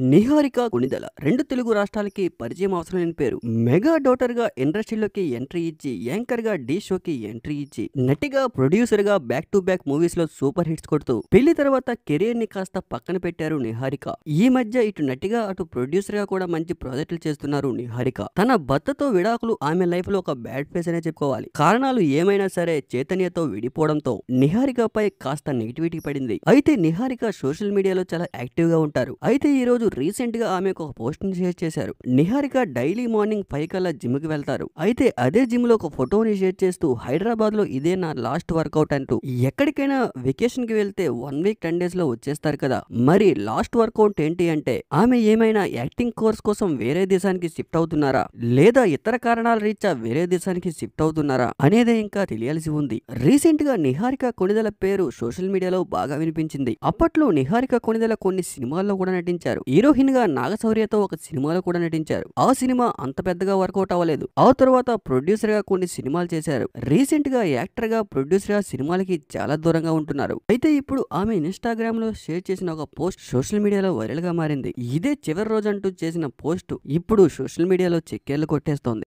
నిహారిక కొణిదల రెండు తెలుగు రాష్ట్రాలకి పరిచయం అవసరం లేని పేరు. మెగా డాటర్గా ఇండస్ట్రీలోకి ఎంట్రీ ఇచ్చి యాంకర్గా డీ షోకి ఎంట్రీ ఇచ్చి నటిగా ప్రొడ్యూసర్గా బ్యాక్ టు బ్యాక్ మూవీస్లో సూపర్ హిట్స్ కొడుతూ పెళ్ళి తర్వాత కెరీర్ని కాస్త పక్కన పెట్టారు నిహారిక. ఈ మధ్య ఇటు నటిగా అటు ప్రొడ్యూసర్గా కూడా మంచి ప్రాజెక్టులు చేస్తున్నారు నిహారిక. తన భర్తతో విడాకులు ఆమె లైఫ్లో ఒక బ్యాడ్ ఫేస్ అనే చెప్పుకోవాలి. కారణాలు ఏమైనా సరే చైతన్యతో విడిపోవడంతో నిహారికపై కాస్త నెగిటివిటీ పడింది. అయితే నిహారిక సోషల్ మీడియాలో చాలా యాక్టివ్గా ఉంటారు. అయితే ఈ రోజు రీసెంట్గా ఆమె ఒక పోస్ట్ని షేర్ చేశారు. నిహారిక డైలీ మార్నింగ్ ఫైవ్ కల్లా జిమ్కి వెళ్తారు. అయితే అదే జిమ్లో ఒక ఫోటోని షేర్ చేస్తూ హైదరాబాద్లో ఇదే నా లాస్ట్ వర్కౌట్ అంటూ ఎక్కడికైనా వెకేషన్కి వెళ్తే వన్ వీక్ టెన్ డేస్లో వచ్చేస్తారు కదా. మరి లాస్ట్ వర్కౌట్ ఏంటి అంటే ఆమె ఏమైనా యాక్టింగ్ కోర్స్ కోసం వేరే దేశానికి షిఫ్ట్ అవుతున్నారా? లేదా ఇతర కారణాల రీత్యా వేరే దేశానికి షిఫ్ట్ అవుతున్నారా? అనేదే ఇంకా తెలియాల్సి ఉంది. రీసెంట్గా నిహారిక కొణిదల పేరు సోషల్ మీడియాలో బాగా వినిపించింది. అప్పట్లో నిహారిక కొణిదల కొన్ని సినిమాల్లో కూడా నటించారు. ఈ గా నాగశౌర్యతో ఒక సినిమాలో కూడా నటించారు. ఆ సినిమా అంత పెద్దగా వర్కౌట్ అవ్వలేదు. ఆ తర్వాత ప్రొడ్యూసర్గా కొన్ని సినిమాలు చేశారు. రీసెంట్గా యాక్టర్గా ప్రొడ్యూసర్గా సినిమాలకి చాలా దూరంగా ఉంటున్నారు. అయితే ఇప్పుడు ఆమె ఇన్స్టాగ్రామ్లో షేర్ చేసిన ఒక పోస్ట్ సోషల్ మీడియాలో వైరల్గా మారింది. ఇదే చివరి రోజు అంటూ చేసిన పోస్ట్ ఇప్పుడు సోషల్ మీడియాలో చెక్కేళ్ళు కొట్టేస్తోంది.